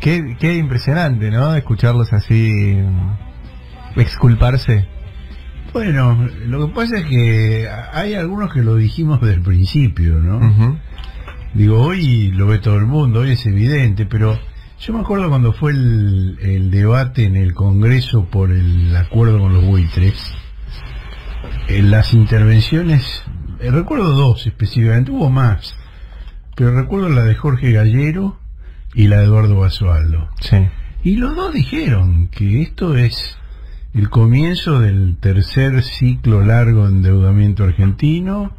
Qué, qué impresionante, ¿no? Escucharlos así mm, exculparse. Bueno, lo que pasa es que hay algunos que lo dijimos desde el principio, ¿no? Digo, hoy lo ve todo el mundo, hoy es evidente, pero yo me acuerdo cuando fue el, el debate en el Congreso por el acuerdo con los buitres, en las intervenciones, eh, recuerdo dos específicamente, hubo más, pero recuerdo la de Jorge Gallero y la de Eduardo Basualdo. Sí. Y los dos dijeron que esto es el comienzo del tercer ciclo largo de endeudamiento argentino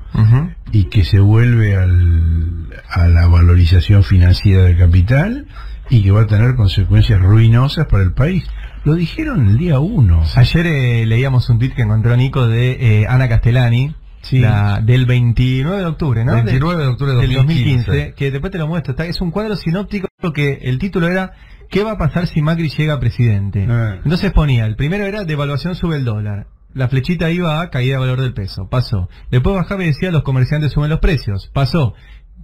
y que se vuelve al- a la valorización financiera del capital y que va a tener consecuencias ruinosas para el país. Lo dijeron el día uno. Ayer eh, leíamos un tweet que encontró Nico de eh, Ana Castellani, Sí. la, del 29 de octubre, ¿no? 29 de octubre de del 2015. 2015, que después te lo muestro. Está, es un cuadro sinóptico que el título era ¿Qué va a pasar si Macri llega a presidente? Ah. Entonces ponía, el primero era devaluación sube el dólar. La flechita iba a caída de valor del peso. Pasó. Después bajaba y decía los comerciantes suben los precios. Pasó.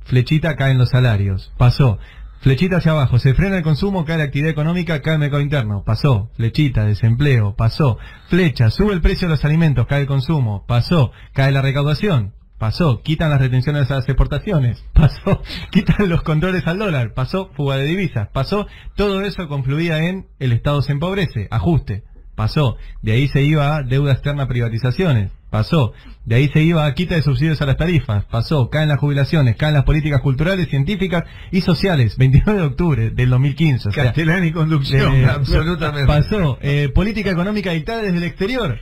Flechita caen los salarios. Pasó. Flechita hacia abajo, se frena el consumo, cae la actividad económica, cae el mercado interno. Pasó. Flechita, desempleo. Pasó. Flecha, sube el precio de los alimentos, cae el consumo. Pasó. Cae la recaudación. Pasó. Quitan las retenciones a las exportaciones. Pasó. Quitan los controles al dólar. Pasó. Fuga de divisas. Pasó. Todo eso confluía en el Estado se empobrece. Ajuste. Pasó. De ahí se iba a deuda externa privatizaciones. Pasó. De ahí se iba a quita de subsidios a las tarifas. Pasó. Caen las jubilaciones. Caen las políticas culturales, científicas y sociales. 29 de octubre del 2015. O sea, y conducción. eh, absolutamente. Pasó. eh, política económica dictada desde el exterior.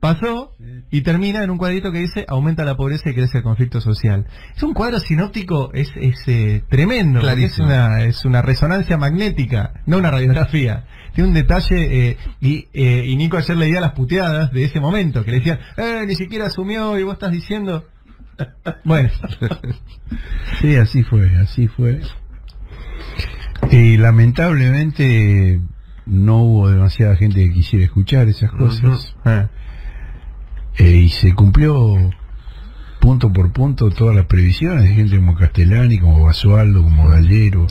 Pasó y termina en un cuadrito que dice aumenta la pobreza y crece el conflicto social. Es un cuadro sinóptico, es, es eh, tremendo, es una, es una resonancia magnética, no una radiografía. Tiene un detalle, eh, y, eh, y Nico ayer leía las puteadas de ese momento, que le decían, eh, ni siquiera asumió y vos estás diciendo... Bueno, Sí, así fue, así fue. Y lamentablemente no hubo demasiada gente que quisiera escuchar esas cosas. Eh, y se cumplió punto por punto todas las previsiones de gente como Castellani, como Basualdo, como Gallero.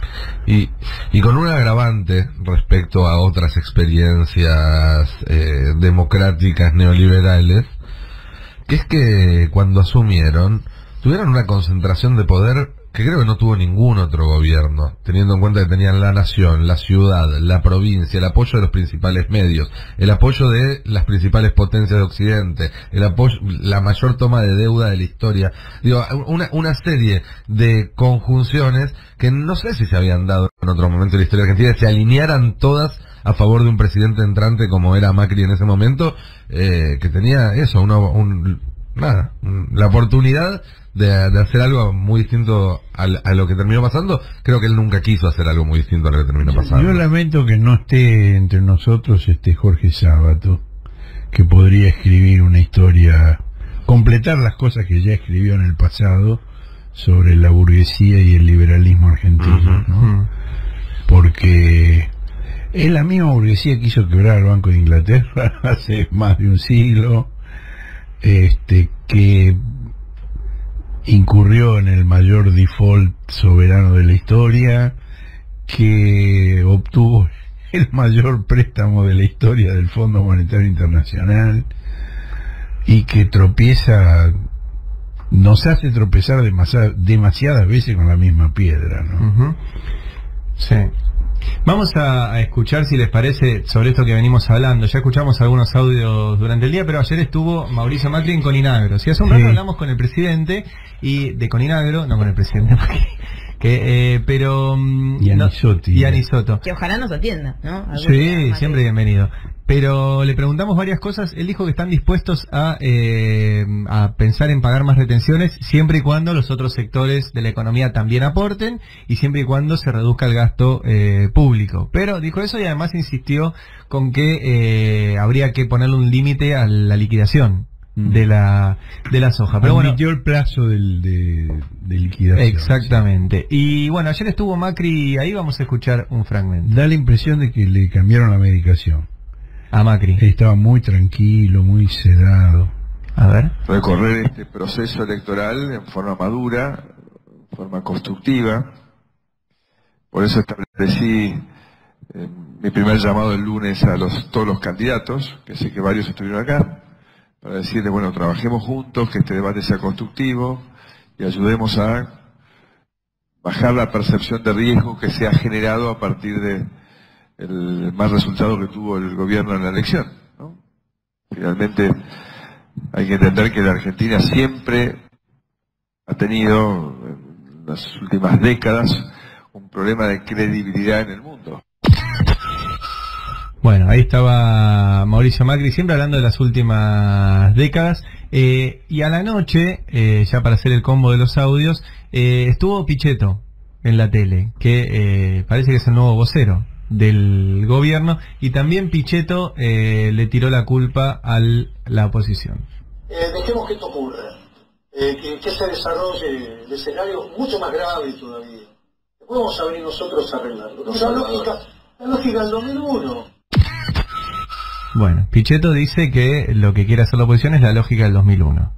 Y, y con un agravante respecto a otras experiencias eh, democráticas neoliberales, que es que cuando asumieron, tuvieron una concentración de poder que creo que no tuvo ningún otro gobierno, teniendo en cuenta que tenían la nación, la ciudad, la provincia, el apoyo de los principales medios, el apoyo de las principales potencias de Occidente, el apoyo, la mayor toma de deuda de la historia. Digo, una, una serie de conjunciones que no sé si se habían dado en otro momento de la historia argentina, se alinearan todas a favor de un presidente entrante como era Macri en ese momento, eh, que tenía eso, una, un, nada, la oportunidad de, de hacer algo muy distinto a, lo que terminó pasando. Creo que él nunca quiso hacer algo muy distinto a lo que terminó pasando. Yo lamento que no esté entre nosotros este Jorge Sábato, que podría escribir una historia, completar las cosas que ya escribió en el pasado sobre la burguesía y el liberalismo argentino, ¿no? porque es la misma burguesía que hizo quebrar al Banco de Inglaterra hace más de un siglo, este que incurrió en el mayor default soberano de la historia, que obtuvo el mayor préstamo de la historia del Fondo Monetario Internacional y que tropieza, nos hace tropezar demasiada- demasiadas veces con la misma piedra, ¿no? Sí. Vamos a, escuchar, si les parece, sobre esto que venimos hablando. Ya escuchamos algunos audios durante el día, pero ayer estuvo Mauricio Macri en Coninagro. Si hace un rato Sí. hablamos con el presidente y de Coninagro, no con el presidente Macri, que, eh, pero... mm, Y no- Anisotti. y Anisoto. Que ojalá nos atienda, ¿no? Algún Sí, siempre bienvenido. Pero le preguntamos varias cosas. Él dijo que están dispuestos a, eh, a pensar en pagar más retenciones siempre y cuando los otros sectores de la economía también aporten y siempre y cuando se reduzca el gasto eh, público. Pero dijo eso y además insistió con que eh, habría que ponerle un límite a la liquidación Mm. de la de la soja. Pero bueno, el plazo del, de, de liquidación. exactamente. Y bueno, ayer estuvo Macri ahí, vamos a escuchar un fragmento. Da la impresión de que le cambiaron la medicación. A Macri. Estaba muy tranquilo, muy sedado. A ver. recorrer este proceso electoral en forma madura, en forma constructiva, por eso establecí eh, mi primer llamado el lunes a los, todos los candidatos, que sé que varios estuvieron acá, para decirles, bueno, trabajemos juntos, que este debate sea constructivo y ayudemos a bajar la percepción de riesgo que se ha generado a partir de el mal resultado que tuvo el gobierno en la elección. ¿no? Finalmente, hay que entender que la Argentina siempre ha tenido, en las últimas décadas, un problema de credibilidad en el mundo. Bueno, ahí estaba Mauricio Macri, siempre hablando de las últimas décadas. Eh, y a la noche, eh, ya para hacer el combo de los audios, eh, estuvo Pichetto en la tele, que parece que es el nuevo vocero del gobierno, y también Pichetto le tiró la culpa a la oposición. dejemos que esto ocurra, que, que, se desarrolle el escenario mucho más grave todavía. Después vamos a venir nosotros a arreglarlo. la lógica, la lógica del 2001 bueno, Pichetto dice que lo que quiere hacer la oposición es la lógica del 2001.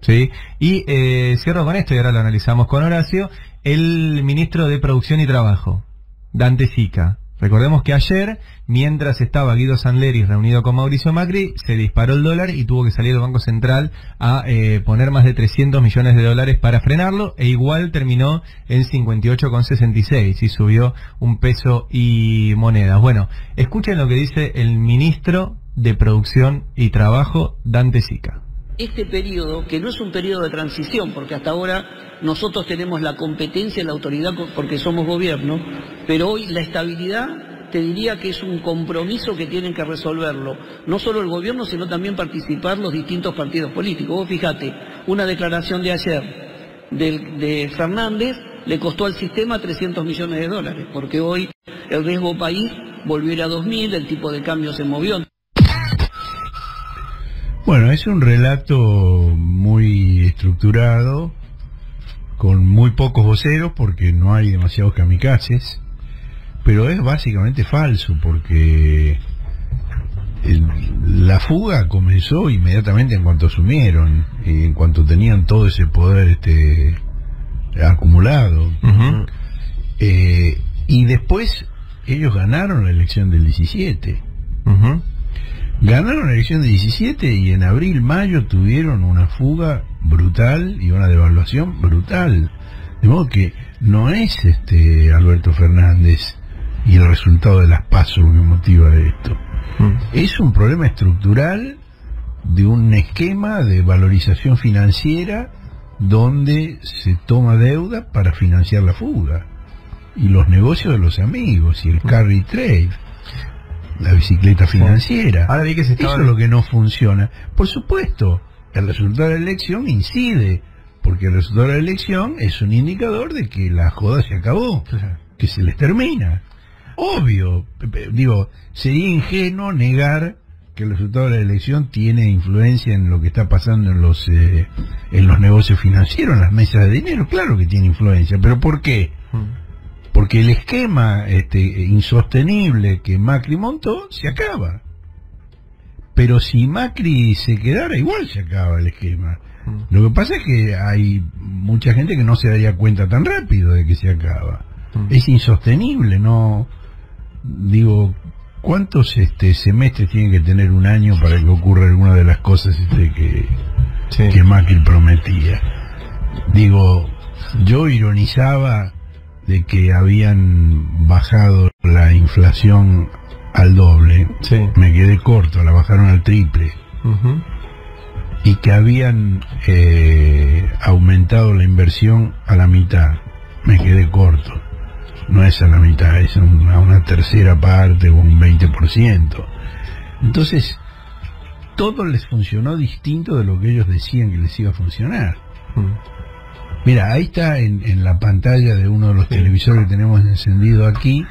¿Sí? Y eh, cierro con esto y ahora lo analizamos con Horacio. El ministro de Producción y Trabajo, Dante Sica, Recordemos que ayer, mientras estaba Guido Sanleri reunido con Mauricio Macri, se disparó el dólar y tuvo que salir el Banco Central a eh, poner más de 300 millones de dólares para frenarlo e igual terminó en 58,66 y subió un peso y monedas. Bueno, escuchen lo que dice el ministro de Producción y Trabajo, Dante Sica este periodo, que no es un periodo de transición, porque hasta ahora nosotros tenemos la competencia y la autoridad porque somos gobierno, pero hoy la estabilidad te diría que es un compromiso que tienen que resolverlo, no solo el gobierno, sino también participar los distintos partidos políticos. Vos fíjate, una declaración de ayer de, Fernández le costó al sistema 300 millones de dólares, porque hoy el riesgo país volvió a ir a 2.000, el tipo de cambio se movió. Bueno, es un relato muy estructurado, con muy pocos voceros, porque no hay demasiados kamikazes, pero es básicamente falso, porque la fuga comenzó inmediatamente en cuanto asumieron, en cuanto tenían todo ese poder este acumulado. Eh, y después ellos ganaron la elección del 17. Ganaron la elección de 17 y en abril, mayo tuvieron una fuga brutal y una devaluación brutal. De modo que no es este Alberto Fernández y el resultado de las pasos que motiva esto. Mm. Es un problema estructural de un esquema de valorización financiera donde se toma deuda para financiar la fuga y los negocios de los amigos y el mm. carry trade la bicicleta financiera. Ahora vi que se Eso es lo que no funciona. Por supuesto, el resultado de la elección incide, porque el resultado de la elección es un indicador de que la joda se acabó, que se les termina. Obvio, digo, sería ingenuo negar que el resultado de la elección tiene influencia en lo que está pasando en los eh, en los negocios financieros, en las mesas de dinero, claro que tiene influencia, pero ¿por qué? Mm porque el esquema este, insostenible que Macri montó se acaba. Pero si Macri se quedara, igual se acaba el esquema. Mm. Lo que pasa es que hay mucha gente que no se daría cuenta tan rápido de que se acaba. Mm. Es insostenible, no digo, ¿cuántos este semestres tiene que tener un año para que ocurra alguna de las cosas este, que, que Macri prometía? Digo, yo ironizaba de que habían bajado la inflación al doble, me quedé corto, la bajaron al triple. Y que habían eh, aumentado la inversión a la mitad, me quedé corto. No es a la mitad, es a una, tercera parte o un 20%. Entonces, todo les funcionó distinto de lo que ellos decían que les iba a funcionar. Mira, ahí está en, la pantalla de uno de los televisores que tenemos encendido aquí,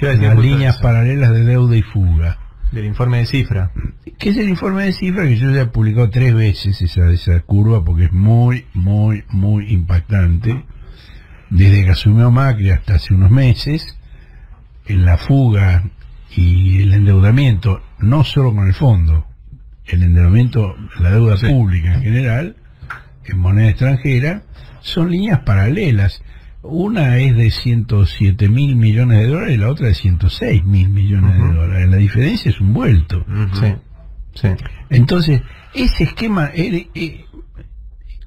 las líneas paralelas de deuda y fuga. Del informe de cifra. ¿Qué es el informe de cifra? Que yo ya he publicado tres veces esa, esa curva porque es muy, muy, muy impactante. Desde que asumió Macri hasta hace unos meses, en la fuga y el endeudamiento, no solo con el fondo, el endeudamiento, la deuda pública en general, en moneda extranjera, son líneas paralelas. Una es de 107 mil millones de dólares y la otra de 106 mil millones de dólares. La diferencia es un vuelto. Sí, sí. Entonces, ese esquema era- eh,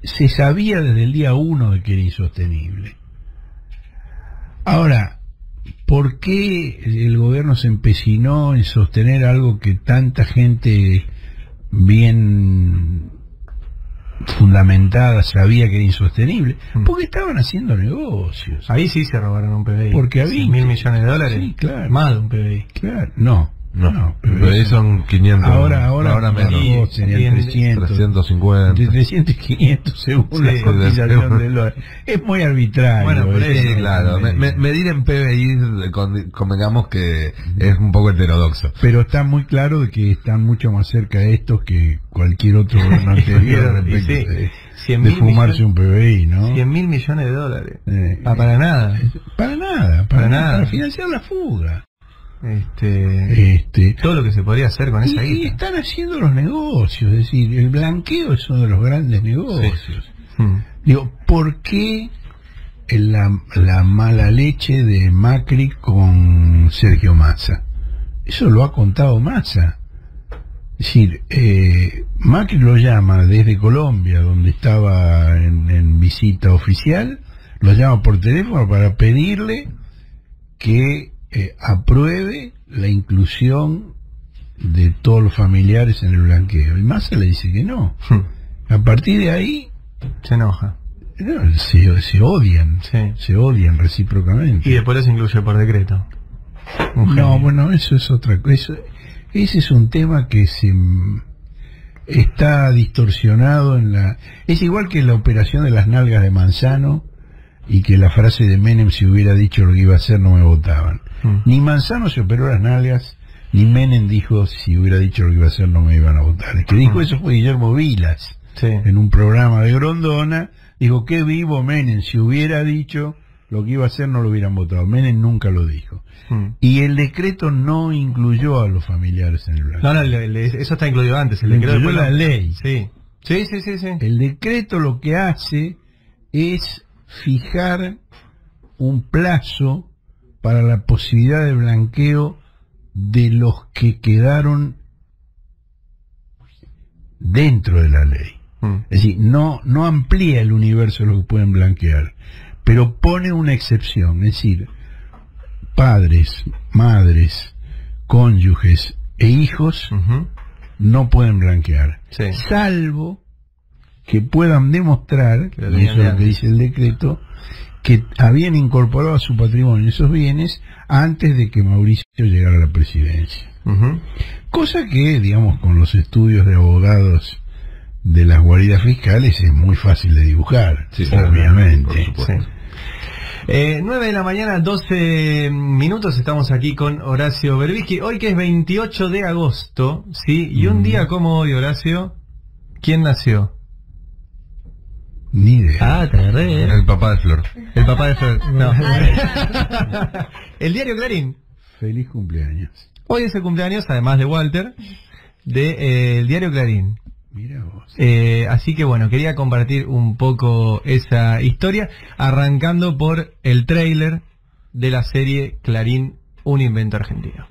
se sabía desde el día uno de que era insostenible. Ahora, ¿por qué el gobierno se empecinó en sostener algo que tanta gente bien fundamentada sabía que era insostenible? Mm. Porque estaban haciendo negocios. Ahí sí se robaron un PBI. Porque había- mil millones de dólares. Sí, claro. Más de un PBI. Claro, no. No, no, pero ahí son 500. Ahora, ahora, menos. Vos tenían y en- 300. 350. De 300 y 500 según Sí, la de- cotización del dólar. Es muy arbitrario. Bueno, por es- Sí, eso, claro. Me- me- medir en PBI, con- convengamos que es un poco heterodoxo. Pero está muy claro de que están mucho más cerca de estos que cualquier otro sí, de, 100 de fumarse un PBI, ¿no? 100 mil millones de dólares. Eh, Ah, para nada. para nada, para, Para nada, nada. para financiar la fuga. Este, Este, todo lo que se podría hacer con esa y, y guita. están haciendo los negocios, es decir, el blanqueo es uno de los grandes negocios. Hmm. Digo, ¿por qué la, la mala leche de Macri con Sergio Massa? Eso lo ha contado Massa. Es decir, eh, Macri lo llama desde Colombia, donde estaba en, en visita oficial, lo llama por teléfono para pedirle que eh, apruebe la inclusión de todos los familiares en el blanqueo. Y Massa le dice que no. Hmm. A partir de ahí Se enoja. no, se, se odian, Sí. se odian recíprocamente. Y después los incluye por decreto. No, bueno, eso es otra cosa. Ese es un tema que se está distorsionado en la... Es igual que la operación de las nalgas de Manzano y que la frase de Menem si hubiera dicho lo que iba a hacer no me votaban. Hmm. Ni Manzano se operó las nalgas, ni Menem dijo si hubiera dicho lo que iba a hacer no me iban a votar. El que dijo Mm. eso fue Guillermo Vilas. Sí. en un programa de Grondona, dijo, qué vivo Menem, si hubiera dicho lo que iba a hacer no lo hubieran votado. Menem nunca lo dijo. Hmm. Y el decreto no incluyó a los familiares en el blanco. No, no, le- le- eso está incluido antes. El decreto incluyó la ley. Sí. Sí, sí, sí, sí. El decreto lo que hace es fijar un plazo para la posibilidad de blanqueo de los que quedaron dentro de la ley. Hmm. Es decir, no, no amplía el universo de lo que pueden blanquear, pero pone una excepción, es decir, padres, madres, cónyuges e hijos no pueden blanquear, Sí. salvo que puedan demostrar, Que eso es lo que dice el decreto, que habían incorporado a su patrimonio esos bienes antes de que Mauricio llegara a la presidencia. Cosa que, digamos, con los estudios de abogados de las guaridas fiscales es muy fácil de dibujar, Sí, obviamente. Sí. Eh, 9 de la mañana, 12 minutos, estamos aquí con Horacio Berbisky. Hoy que es 28 de agosto, ¿sí? Y un Mm. día como hoy, Horacio, ¿quién nació? Ni idea. Ah, te agarré, El papá de Flor. El papá de Flor. No. el diario Clarín. Feliz cumpleaños. Hoy es el cumpleaños, además de Walter, de eh, el diario Clarín. Mira vos. Eh, así que bueno, quería compartir un poco esa historia, arrancando por el tráiler de la serie Clarín, un invento argentino.